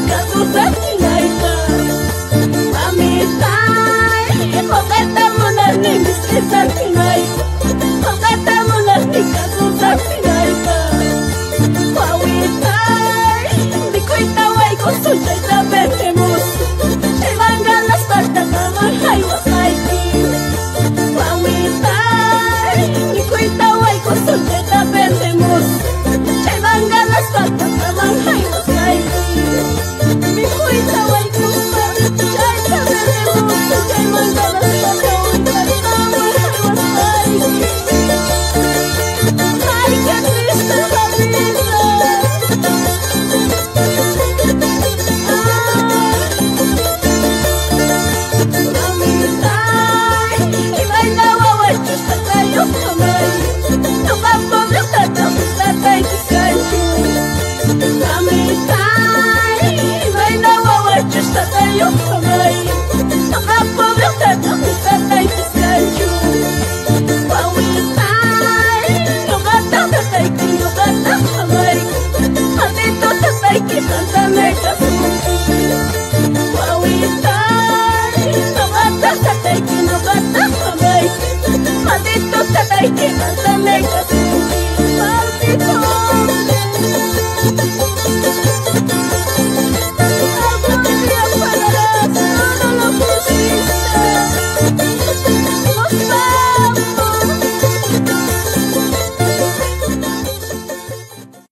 Encanto da yo